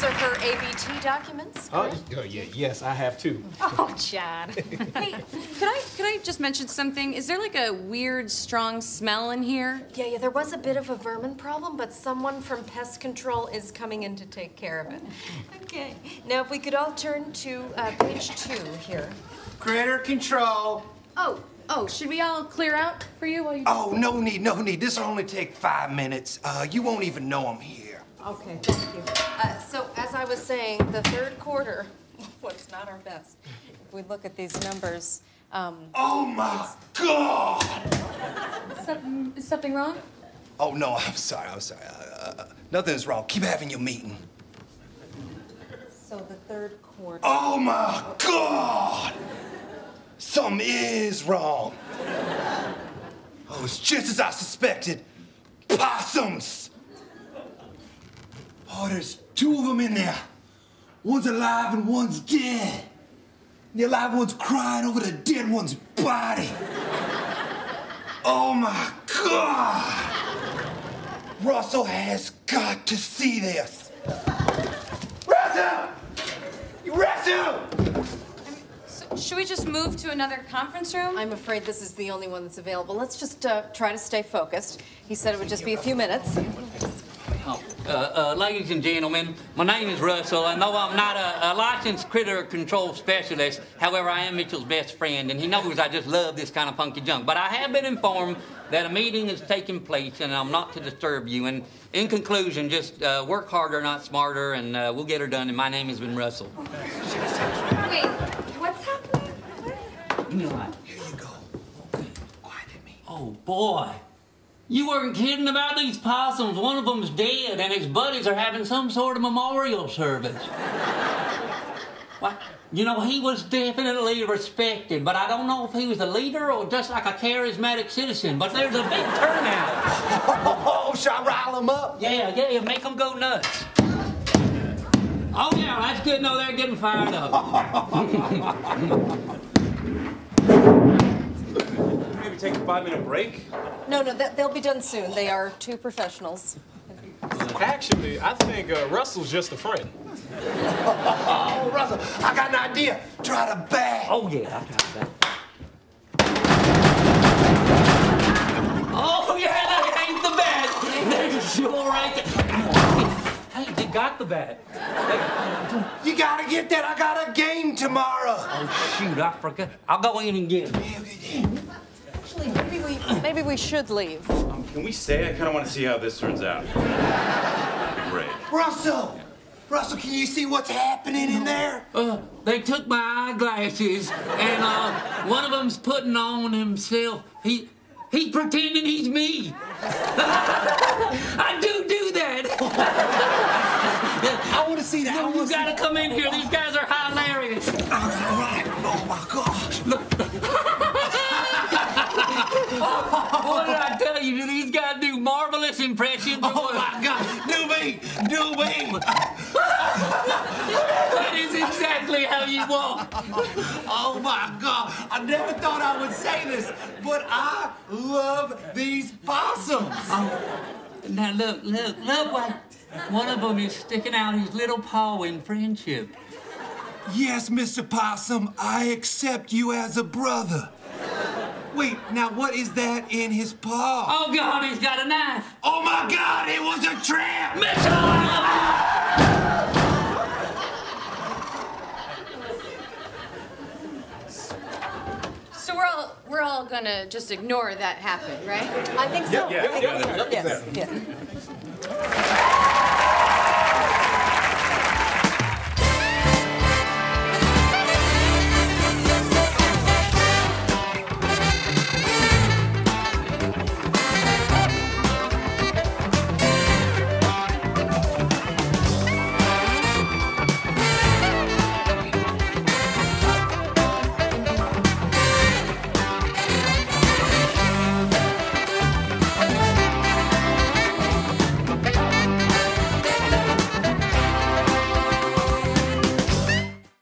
These are her ABT documents. Oh, oh, yeah, yes, I have too. Oh, Chad. hey, could I could I just mention something? Is there like a weird, strong smell in here? Yeah, yeah, there was a bit of a vermin problem, but someone from pest control is coming in to take care of it. Okay. Now, if we could all turn to uh, page two here. Critter control. Oh, oh, should we all clear out for you while you? Oh, no need, no need. This will only take five minutes. Uh, you won't even know I'm here. Okay, thank you. Uh, so, as I was saying, the third quarter was not our best. If we look at these numbers, um, Oh my God! Something, is something wrong? Oh no, I'm sorry. I'm sorry. Uh, uh, nothing's wrong. Keep having your meeting. so the third quarter. Oh my God! Something is wrong. Oh, it's just as I suspected. Possums. Oh, there's two of them in there. One's alive and one's dead. The alive one's crying over the dead one's body. Oh my God! Russell has got to see this. Russell! Russell! So, should we just move to another conference room? I'm afraid this is the only one that's available. Let's just uh, try to stay focused. He said it would just be a few minutes. Uh, uh, ladies and gentlemen, my name is Russell, and though I'm not a, a, licensed critter control specialist, however, I am Mitchell's best friend, and he knows I just love this kind of funky junk. But I have been informed that a meeting is taking place, and I'm not to disturb you. And in conclusion, just uh, work harder, not smarter, and uh, we'll get her done. And my name has been Russell. Wait, what's happening? Give me a light. Here you go. Quiet me. Oh, boy. You weren't kidding about these possums. One of them's dead, and his buddies are having some sort of memorial service. You know, he was definitely respected, but I don't know if he was a leader or just like a charismatic citizen. But there's a big turnout. Oh, shall I rile them up? Yeah, yeah, make them go nuts. Oh, yeah, that's good. No, they're getting fired up. Maybe take a five minute break? No, no, that, they'll be done soon. They are two professionals. Actually, I think uh, Russell's just a friend. Oh, Russell, I got an idea. Try the bag. Oh, yeah, I tried that. Oh, yeah, that ain't the bat. They sure ain't the... Hey, they got the bat. You gotta get that. I got a game tomorrow. Oh, shoot, I forgot. I'll go in and get it. Actually, maybe we, maybe we should leave. Um, can we stay? I kind of want to see how this turns out. Great. Russell! Russell, can you see what's happening in there? Uh, they took my eyeglasses, and uh, one of them's putting on himself. He, he's pretending he's me. I do do that. I want to see that. I No, you see gotta come in here. These guys are hilarious. Do marvelous impressions? Oh my God. Do me. Do me. That is exactly how you walk. Oh my God. I never thought I would say this, but I love these possums. Oh, now look, look, look what. One of them is sticking out his little paw in friendship. Yes, Mr. Possum, I accept you as a brother. Wait, now what is that in his paw? Oh God, he's got a knife. Oh my God, it was a trap! So we're all we're all gonna just ignore that happened, right? I think so. Yeah, I think yeah, yeah, Yes, yeah.